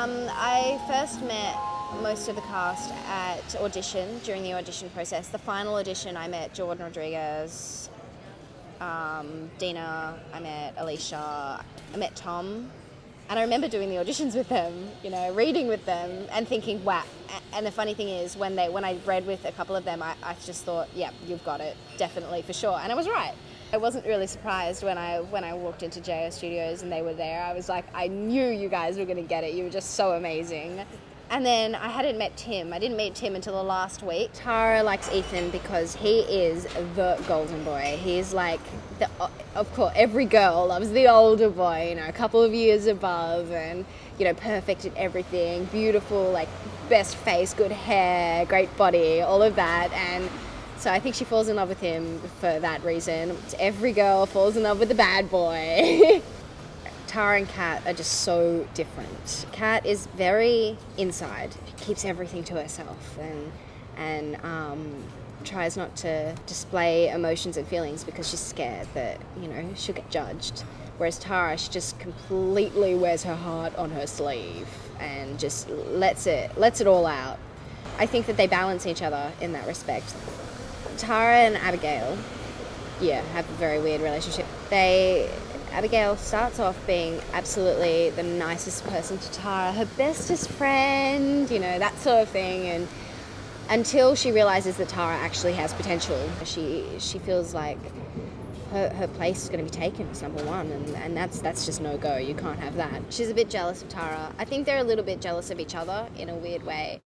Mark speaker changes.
Speaker 1: Um, I first met most of the cast at audition during the audition process. The final audition, I met Jordan Rodriguez, um, Dena, I met Alicia, I met Tom. And I remember doing the auditions with them, you know, reading with them and thinking, wow. And the funny thing is, when they when I read with a couple of them, I, I just thought, yeah, you've got it, definitely, for sure. And I was right. I wasn't really surprised when I when I walked into JO Studios and they were there. I was like, I knew you guys were going to get it. You were just so amazing. And then I hadn't met Tim. I didn't meet Tim until the last week. Tara likes Ethan because he is the golden boy. He's like, the, of course, every girl loves the older boy, you know, a couple of years above and, you know, perfect at everything, beautiful, like, best face, good hair, great body, all of that. And so I think she falls in love with him for that reason. Every girl falls in love with the bad boy. Tara and Kat are just so different. Kat is very inside, She keeps everything to herself, and and um, tries not to display emotions and feelings because she's scared that you know she'll get judged. Whereas Tara, she just completely wears her heart on her sleeve and just lets it lets it all out. I think that they balance each other in that respect. Tara and Abigail, yeah, have a very weird relationship. They Abigail starts off being absolutely the nicest person to Tara, her bestest friend, you know, that sort of thing. And until she realizes that Tara actually has potential, she she feels like her, her place is going to be taken as number one, and, and that's that's just no go. You can't have that. She's a bit jealous of Tara. I think they're a little bit jealous of each other in a weird way.